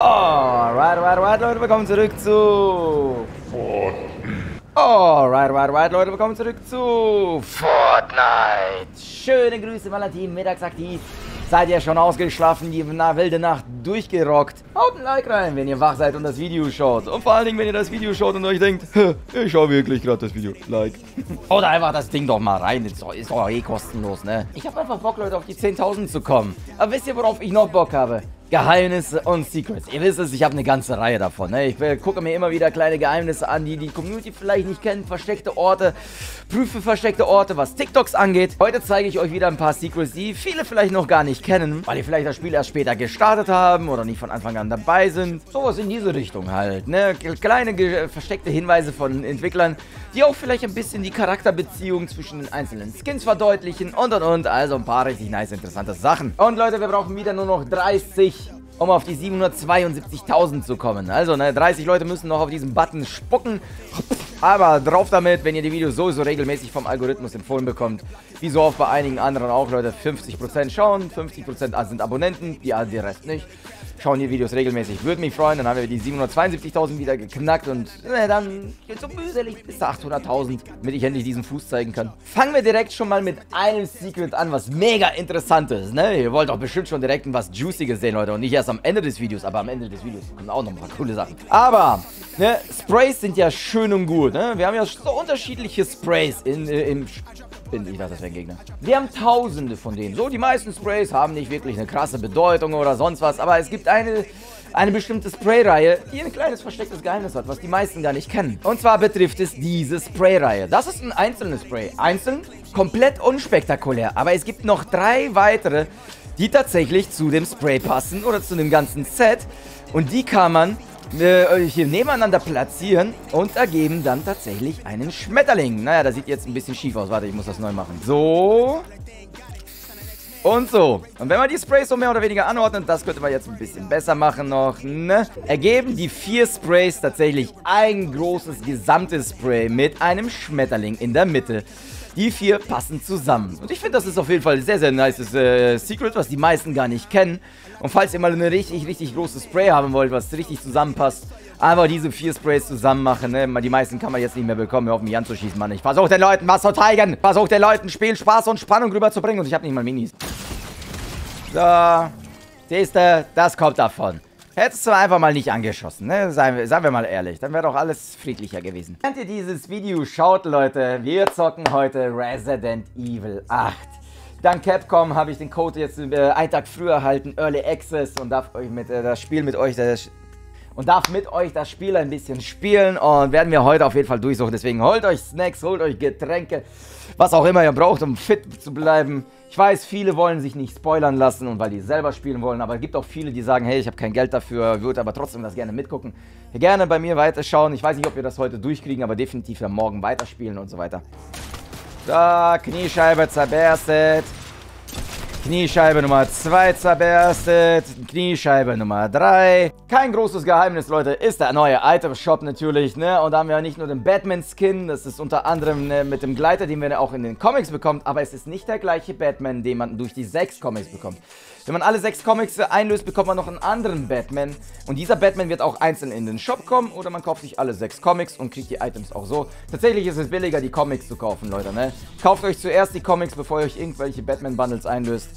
Alright, alright, alright, Leute, willkommen zurück zu... Alright, alright, alright, Leute, willkommen zurück zu... Fortnite. Schöne Grüße, Valentin, mittagsaktiv. Seid ihr schon ausgeschlafen, die wilde Nacht durchgerockt? Haut ein Like rein, wenn ihr wach seid und das Video schaut. Und vor allen Dingen, wenn ihr das Video schaut und euch denkt, ich schaue wirklich gerade das Video. Like. Oder einfach das Ding doch mal rein. Ist doch, ist doch eh kostenlos, ne? Ich habe einfach Bock, Leute, auf die 10.000 zu kommen. Aber wisst ihr, worauf ich noch Bock habe? Geheimnisse und Secrets. Ihr wisst es, ich habe eine ganze Reihe davon. Ne? Ich äh, gucke mir immer wieder kleine Geheimnisse an, die die Community vielleicht nicht kennt. Versteckte Orte, prüfe versteckte Orte, was TikToks angeht. Heute zeige ich euch wieder ein paar Secrets, die viele vielleicht noch gar nicht kennen, weil die vielleicht das Spiel erst später gestartet haben oder nicht von Anfang an dabei sind. Sowas in diese Richtung halt. Ne? Kleine versteckte Hinweise von Entwicklern, die auch vielleicht ein bisschen die Charakterbeziehung zwischen den einzelnen Skins verdeutlichen und und und. Also ein paar richtig nice, interessante Sachen. Und Leute, wir brauchen wieder nur noch 30 um auf die 772.000 zu kommen. Also, ne, 30 Leute müssen noch auf diesen Button spucken. Aber drauf damit, wenn ihr die Videos sowieso regelmäßig vom Algorithmus empfohlen bekommt. Wie so oft bei einigen anderen auch, Leute. 50% schauen, 50% sind Abonnenten, die, die Rest nicht schauen die Videos regelmäßig. Würde mich freuen. Dann haben wir die 772.000 wieder geknackt und äh, dann geht so mühselig bis zu 800.000, damit ich endlich diesen Fuß zeigen kann. Fangen wir direkt schon mal mit einem Secret an, was mega interessant ist. Ne? Ihr wollt doch bestimmt schon direkt was Juiciges sehen, Leute. Und nicht erst am Ende des Videos, aber am Ende des Videos kommen auch noch ein paar coole Sachen. Aber, ne, Sprays sind ja schön und gut. Ne? Wir haben ja so unterschiedliche Sprays in, äh, im bin. Ich dachte, das wäre ein Gegner. Wir haben tausende von denen. So, die meisten Sprays haben nicht wirklich eine krasse Bedeutung oder sonst was. Aber es gibt eine, eine bestimmte Sprayreihe, die ein kleines verstecktes Geheimnis hat, was die meisten gar nicht kennen. Und zwar betrifft es diese Sprayreihe. Das ist ein einzelnes Spray. Einzeln, komplett unspektakulär. Aber es gibt noch drei weitere, die tatsächlich zu dem Spray passen oder zu dem ganzen Set. Und die kann man äh, hier nebeneinander platzieren und ergeben dann tatsächlich einen Schmetterling. Naja, das sieht jetzt ein bisschen schief aus. Warte, ich muss das neu machen. So. Und so. Und wenn man die Sprays so mehr oder weniger anordnet, das könnte man jetzt ein bisschen besser machen noch, ne? Ergeben die vier Sprays tatsächlich ein großes gesamtes Spray mit einem Schmetterling in der Mitte. Die vier passen zusammen. Und ich finde, das ist auf jeden Fall ein sehr, sehr nices äh, Secret, was die meisten gar nicht kennen. Und falls ihr mal eine richtig, richtig große Spray haben wollt, was richtig zusammenpasst, einfach diese vier Sprays zusammen machen, ne? Die meisten kann man jetzt nicht mehr bekommen, auf mich anzuschießen, Mann. Ich versuche den Leuten was zu zeigen. Versuche den Leuten Spiel, Spaß und Spannung rüberzubringen und ich habe nicht mal Minis. So. Siehst du, das kommt davon. Hättest du einfach mal nicht angeschossen, ne? Seien wir, seien wir mal ehrlich. Dann wäre doch alles friedlicher gewesen. Während ihr dieses Video schaut, Leute, wir zocken heute Resident Evil 8. Dank Capcom habe ich den Code jetzt äh, einen Tag früher erhalten, Early Access und darf euch mit äh, das Spiel mit euch das, und darf mit euch das Spiel ein bisschen spielen und werden wir heute auf jeden Fall durchsuchen. Deswegen holt euch Snacks, holt euch Getränke, was auch immer ihr braucht, um fit zu bleiben. Ich weiß, viele wollen sich nicht spoilern lassen und weil die selber spielen wollen, aber es gibt auch viele, die sagen, hey, ich habe kein Geld dafür, würde aber trotzdem das gerne mitgucken. Gerne bei mir weiterschauen. Ich weiß nicht, ob wir das heute durchkriegen, aber definitiv ja morgen weiterspielen und so weiter. Da, Kniescheibe zerberstet. Kniescheibe Nummer 2 zerberstet. Kniescheibe Nummer 3. Kein großes Geheimnis, Leute, ist der neue Item Shop natürlich, ne? Und da haben wir nicht nur den Batman-Skin, das ist unter anderem ne, mit dem Gleiter, den wir auch in den Comics bekommen, aber es ist nicht der gleiche Batman, den man durch die sechs Comics bekommt. Wenn man alle sechs Comics einlöst, bekommt man noch einen anderen Batman. Und dieser Batman wird auch einzeln in den Shop kommen oder man kauft sich alle sechs Comics und kriegt die Items auch so. Tatsächlich ist es billiger, die Comics zu kaufen, Leute, ne? Kauft euch zuerst die Comics, bevor ihr euch irgendwelche Batman-Bundles einlöst.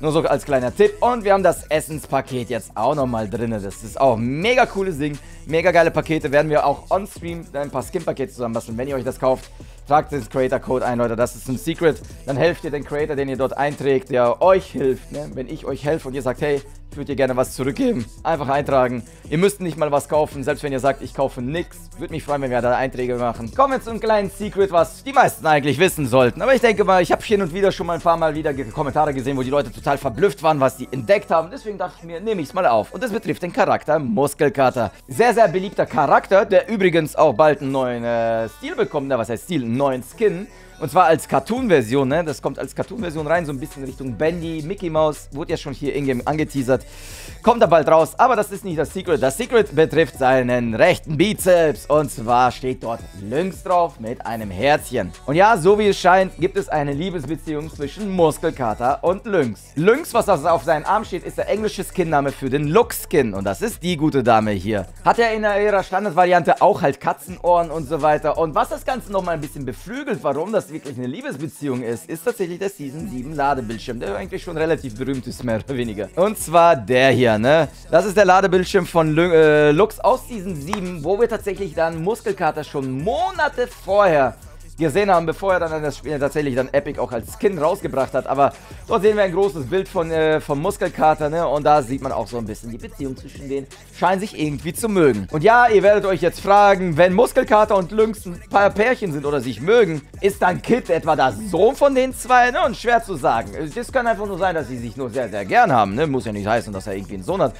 Nur so als kleiner Tipp. Und wir haben das Essenspaket jetzt auch nochmal drin. Das ist auch mega cooles Ding. Mega geile Pakete. Werden wir auch on-stream ein paar Skin-Pakete zusammenbasteln, wenn ihr euch das kauft. Tragt den Creator-Code ein, Leute. Das ist ein Secret. Dann helft ihr den Creator, den ihr dort einträgt, der euch hilft. Ne? Wenn ich euch helfe und ihr sagt, hey, ich würde dir gerne was zurückgeben. Einfach eintragen. Ihr müsst nicht mal was kaufen, selbst wenn ihr sagt, ich kaufe nichts. Würde mich freuen, wenn wir da Einträge machen. Kommen wir zu einem kleinen Secret, was die meisten eigentlich wissen sollten. Aber ich denke mal, ich habe hin und wieder schon mal ein paar Mal wieder Kommentare gesehen, wo die Leute total verblüfft waren, was die entdeckt haben. Deswegen dachte ich mir, nehme ich es mal auf. Und das betrifft den Charakter Muskelkater. Sehr, sehr beliebter Charakter, der übrigens auch bald einen neuen äh, Stil bekommt. Na, was heißt Stil? Einen neuen Skin. Und zwar als Cartoon-Version, ne? Das kommt als Cartoon-Version rein, so ein bisschen Richtung Bendy, Mickey Mouse. Wurde ja schon hier in-game angeteasert. Kommt da bald raus, aber das ist nicht das Secret. Das Secret betrifft seinen rechten Bizeps. Und zwar steht dort Lynx drauf mit einem Herzchen. Und ja, so wie es scheint, gibt es eine Liebesbeziehung zwischen Muskelkater und Lynx. Lynx, was auf seinem Arm steht, ist der englische Skinname für den Look-Skin. Und das ist die gute Dame hier. Hat er in ihrer Standardvariante auch halt Katzenohren und so weiter. Und was das Ganze nochmal ein bisschen beflügelt, warum das wirklich eine Liebesbeziehung ist, ist tatsächlich der Season 7 Ladebildschirm, der eigentlich schon relativ berühmt ist, mehr oder weniger. Und zwar der hier, ne? Das ist der Ladebildschirm von Lu äh, Lux aus Season 7, wo wir tatsächlich dann Muskelkater schon Monate vorher gesehen haben, bevor er dann das Spiel tatsächlich dann Epic auch als Skin rausgebracht hat. Aber dort sehen wir ein großes Bild von, äh, vom Muskelkater, ne? Und da sieht man auch so ein bisschen die Beziehung zwischen denen. Scheinen sich irgendwie zu mögen. Und ja, ihr werdet euch jetzt fragen, wenn Muskelkater und Lynx ein paar Pärchen sind oder sich mögen, ist dann Kid etwa der Sohn von den zwei? Ne? Und schwer zu sagen. Das kann einfach nur sein, dass sie sich nur sehr, sehr gern haben, ne? Muss ja nicht heißen, dass er irgendwie einen Sohn hat.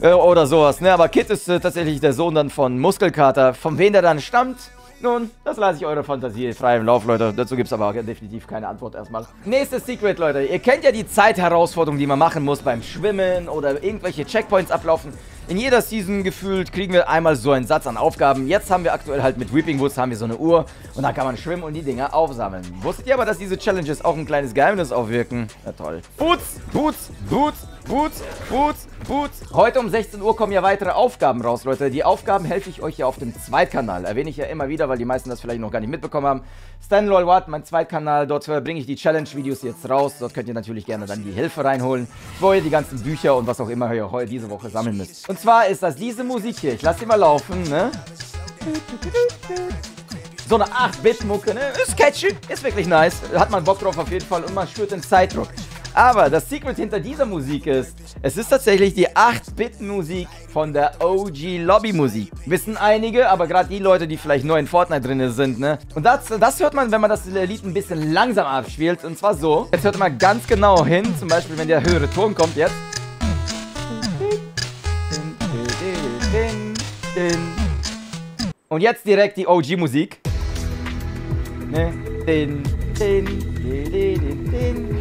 Äh, oder sowas, ne? Aber Kid ist äh, tatsächlich der Sohn dann von Muskelkater. Von wem der dann stammt, nun, das lasse ich eure Fantasie frei im Lauf, Leute. Dazu gibt es aber definitiv keine Antwort erstmal. Nächstes Secret, Leute. Ihr kennt ja die Zeitherausforderung, die man machen muss beim Schwimmen oder irgendwelche Checkpoints ablaufen. In jeder Season gefühlt kriegen wir einmal so einen Satz an Aufgaben. Jetzt haben wir aktuell halt mit Weeping Woods haben wir so eine Uhr und da kann man schwimmen und die Dinger aufsammeln. Wusstet ihr aber, dass diese Challenges auch ein kleines Geheimnis aufwirken? Na toll. Boots, Boots, Boots, Boots, Boots, Boots. Heute um 16 Uhr kommen ja weitere Aufgaben raus, Leute. Die Aufgaben helfe ich euch ja auf dem Zweitkanal. Erwähne ich ja immer wieder, weil die meisten das vielleicht noch gar nicht mitbekommen haben. Stan Watt, mein Zweitkanal. Dort bringe ich die Challenge-Videos jetzt raus. Dort könnt ihr natürlich gerne dann die Hilfe reinholen, wo ihr die ganzen Bücher und was auch immer ihr heute diese Woche sammeln müsst. Und zwar ist das diese Musik hier. Ich lasse sie mal laufen, ne? So eine 8-Bit-Mucke, ne? Ist catchy, ist wirklich nice. Hat man Bock drauf auf jeden Fall und man spürt den Zeitdruck. Aber das Secret hinter dieser Musik ist, es ist tatsächlich die 8-Bit-Musik von der OG-Lobby-Musik. Wissen einige, aber gerade die Leute, die vielleicht neu in Fortnite drin sind, ne? Und das, das hört man, wenn man das Lied ein bisschen langsam abspielt. Und zwar so. Jetzt hört man ganz genau hin, zum Beispiel, wenn der höhere Ton kommt jetzt. Und jetzt direkt die OG-Musik. Ne? Din, din, din, din, din.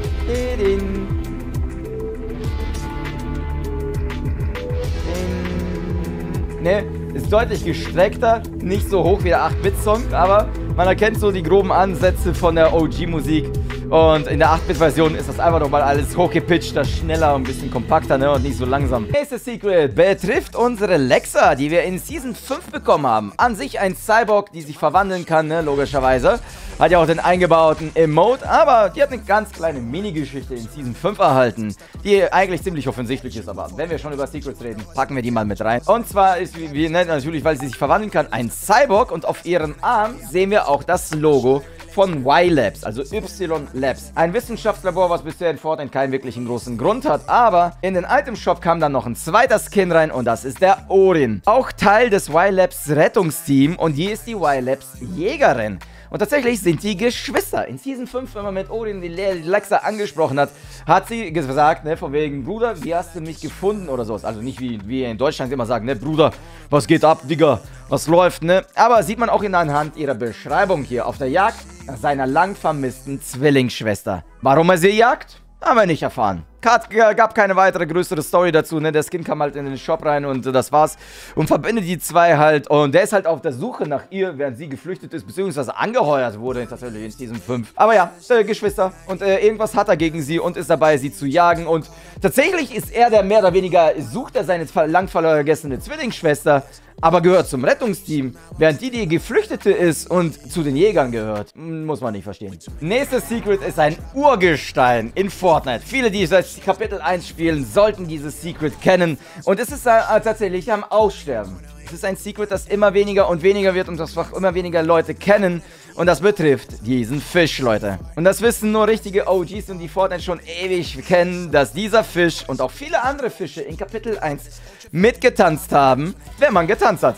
Ne, ist deutlich gestreckter, nicht so hoch wie der 8-Bit-Song, aber man erkennt so die groben Ansätze von der OG-Musik. Und in der 8-Bit-Version ist das einfach nochmal alles hochgepitchter, schneller und ein bisschen kompakter ne? und nicht so langsam. Nächstes Secret betrifft unsere Lexa, die wir in Season 5 bekommen haben. An sich ein Cyborg, die sich verwandeln kann, ne? logischerweise. Hat ja auch den eingebauten Emote, aber die hat eine ganz kleine Mini-Geschichte in Season 5 erhalten, die eigentlich ziemlich offensichtlich ist, aber wenn wir schon über Secrets reden, packen wir die mal mit rein. Und zwar ist, wie, wie natürlich, weil sie sich verwandeln kann, ein Cyborg und auf ihrem Arm sehen wir auch das Logo von Y-Labs, also Y-Labs. Ein Wissenschaftslabor, was bisher in Fortnite keinen wirklichen großen Grund hat, aber in den Item Shop kam dann noch ein zweiter Skin rein und das ist der Orin. Auch Teil des Y-Labs Rettungsteam und hier ist die Y-Labs Jägerin. Und tatsächlich sind die Geschwister. In Season 5, wenn man mit Odin die Lexa angesprochen hat, hat sie gesagt, ne, von wegen, Bruder, wie hast du mich gefunden oder sowas. Also nicht wie wir in Deutschland immer sagen, ne, Bruder, was geht ab, Digga, was läuft, ne? Aber sieht man auch in anhand ihrer Beschreibung hier auf der Jagd seiner lang vermissten Zwillingsschwester. Warum er sie jagt? Haben wir nicht erfahren. Gab keine weitere größere Story dazu, ne? Der Skin kam halt in den Shop rein und das war's. Und verbindet die zwei halt. Und der ist halt auf der Suche nach ihr, während sie geflüchtet ist, beziehungsweise angeheuert wurde tatsächlich in Season 5. Aber ja, äh, Geschwister. Und äh, irgendwas hat er gegen sie und ist dabei, sie zu jagen. Und tatsächlich ist er der mehr oder weniger, sucht er seine lang vergessene Zwillingsschwester aber gehört zum Rettungsteam, während die, die Geflüchtete ist und zu den Jägern gehört. Muss man nicht verstehen. Nächstes Secret ist ein Urgestein in Fortnite. Viele, die seit Kapitel 1 spielen, sollten dieses Secret kennen. Und es ist äh, tatsächlich am Aussterben. Es ist ein Secret, das immer weniger und weniger wird und das auch immer weniger Leute kennen. Und das betrifft diesen Fisch, Leute. Und das wissen nur richtige OGs und die Fortnite schon ewig kennen, dass dieser Fisch und auch viele andere Fische in Kapitel 1 mitgetanzt haben, wenn man getanzt hat.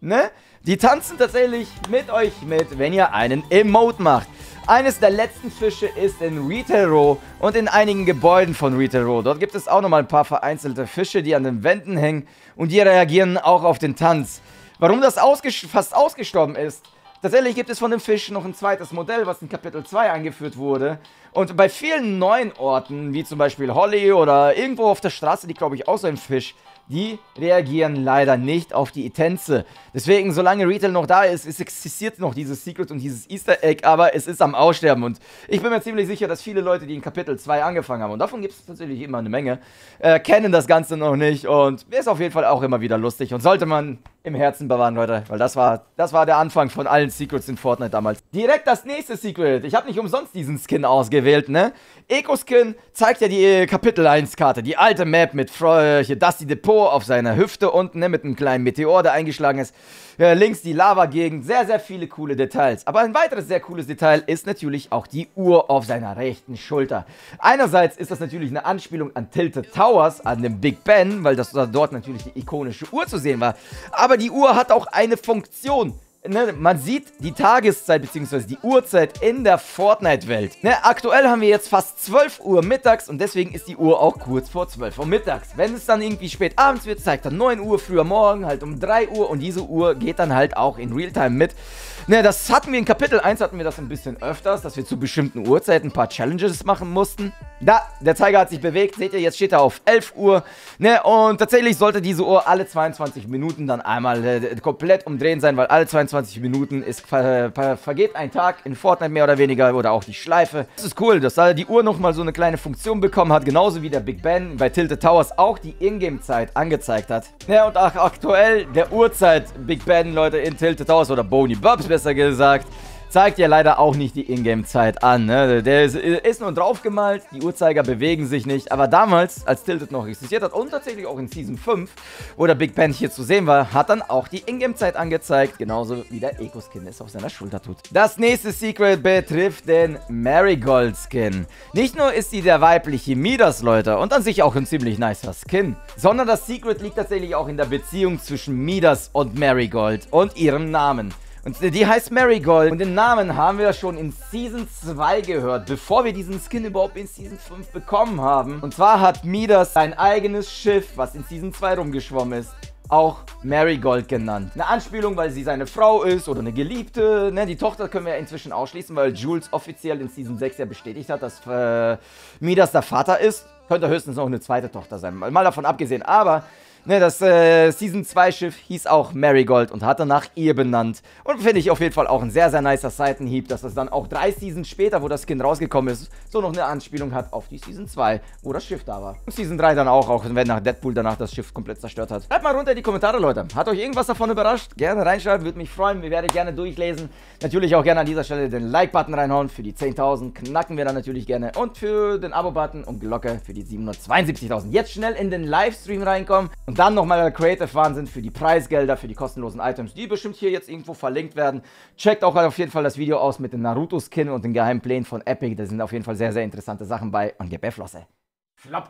Ne? Die tanzen tatsächlich mit euch mit, wenn ihr einen Emote macht. Eines der letzten Fische ist in Retail Row und in einigen Gebäuden von Retail Row. Dort gibt es auch nochmal ein paar vereinzelte Fische, die an den Wänden hängen und die reagieren auch auf den Tanz. Warum das ausges fast ausgestorben ist, Tatsächlich gibt es von dem Fisch noch ein zweites Modell, was in Kapitel 2 eingeführt wurde. Und bei vielen neuen Orten, wie zum Beispiel Holly oder irgendwo auf der Straße, die glaube ich auch so ein Fisch, die reagieren leider nicht auf die Itense. Deswegen, solange Retail noch da ist, es existiert noch dieses Secret und dieses Easter Egg, aber es ist am Aussterben. Und ich bin mir ziemlich sicher, dass viele Leute, die in Kapitel 2 angefangen haben, und davon gibt es tatsächlich immer eine Menge, äh, kennen das Ganze noch nicht. Und ist auf jeden Fall auch immer wieder lustig und sollte man im Herzen bewahren, Leute. Weil das war, das war der Anfang von allen Secrets in Fortnite damals. Direkt das nächste Secret. Ich habe nicht umsonst diesen Skin ausgewählt, ne? Eco-Skin zeigt ja die äh, Kapitel 1-Karte. Die alte Map mit äh, hier Dusty Depot auf seiner Hüfte unten, ne? Mit einem kleinen Meteor, der eingeschlagen ist. Äh, links die Lava-Gegend. Sehr, sehr viele coole Details. Aber ein weiteres sehr cooles Detail ist natürlich auch die Uhr auf seiner rechten Schulter. Einerseits ist das natürlich eine Anspielung an Tilted Towers, an dem Big Ben, weil das dort natürlich die ikonische Uhr zu sehen war. Aber die Uhr hat auch eine Funktion. Ne, man sieht die Tageszeit bzw. die Uhrzeit in der Fortnite-Welt. Ne, aktuell haben wir jetzt fast 12 Uhr mittags und deswegen ist die Uhr auch kurz vor 12 Uhr mittags. Wenn es dann irgendwie spät abends wird, zeigt dann 9 Uhr früher morgen, halt um 3 Uhr und diese Uhr geht dann halt auch in Realtime mit. Ne, das hatten wir in Kapitel 1 hatten wir das ein bisschen öfters, dass wir zu bestimmten Uhrzeiten ein paar Challenges machen mussten. Da, der Zeiger hat sich bewegt, seht ihr, jetzt steht er auf 11 Uhr. Ne, und tatsächlich sollte diese Uhr alle 22 Minuten dann einmal äh, komplett umdrehen sein, weil alle 22 Minuten ist, ver, ver, vergeht ein Tag in Fortnite mehr oder weniger oder auch die Schleife. Das ist cool, dass da die Uhr nochmal so eine kleine Funktion bekommen hat, genauso wie der Big Ben bei Tilted Towers auch die Ingame-Zeit angezeigt hat. Ja, und auch aktuell der Uhrzeit Big Ben, Leute, in Tilted Towers oder Boney Bubs besser gesagt, zeigt ja leider auch nicht die Ingame-Zeit an. Ne? Der ist, ist nur draufgemalt, die Uhrzeiger bewegen sich nicht. Aber damals, als Tilted noch existiert hat und tatsächlich auch in Season 5, wo der Big Ben hier zu sehen war, hat dann auch die Ingame-Zeit angezeigt. Genauso wie der Eco-Skin es auf seiner Schulter tut. Das nächste Secret betrifft den Marigold-Skin. Nicht nur ist sie der weibliche Midas, Leute, und an sich auch ein ziemlich nicer Skin, sondern das Secret liegt tatsächlich auch in der Beziehung zwischen Midas und Marigold und ihrem Namen. Und die heißt Marigold. Und den Namen haben wir schon in Season 2 gehört, bevor wir diesen Skin überhaupt in Season 5 bekommen haben. Und zwar hat Midas sein eigenes Schiff, was in Season 2 rumgeschwommen ist, auch Marigold genannt. Eine Anspielung, weil sie seine Frau ist oder eine Geliebte. Ne, die Tochter können wir ja inzwischen ausschließen, weil Jules offiziell in Season 6 ja bestätigt hat, dass äh, Midas der Vater ist. Könnte höchstens noch eine zweite Tochter sein. Mal davon abgesehen. Aber Ne, das äh, Season 2 Schiff hieß auch Marigold und hatte nach ihr benannt. Und finde ich auf jeden Fall auch ein sehr, sehr nicer Seitenhieb, dass das dann auch drei Seasons später, wo das Skin rausgekommen ist, so noch eine Anspielung hat auf die Season 2, wo das Schiff da war. Und Season 3 dann auch, auch wenn nach Deadpool danach das Schiff komplett zerstört hat. Schreibt mal runter in die Kommentare, Leute. Hat euch irgendwas davon überrascht? Gerne reinschreiben, würde mich freuen. Wir werden gerne durchlesen. Natürlich auch gerne an dieser Stelle den Like-Button reinhauen. Für die 10.000 knacken wir dann natürlich gerne. Und für den Abo-Button und Glocke für die 772.000. Jetzt schnell in den Livestream reinkommen. Und dann nochmal Creative Wahnsinn für die Preisgelder, für die kostenlosen Items, die bestimmt hier jetzt irgendwo verlinkt werden. Checkt auch auf jeden Fall das Video aus mit den Naruto-Skin und den geheimen Plänen von Epic. Da sind auf jeden Fall sehr, sehr interessante Sachen bei. Und gib Flosse. Flop.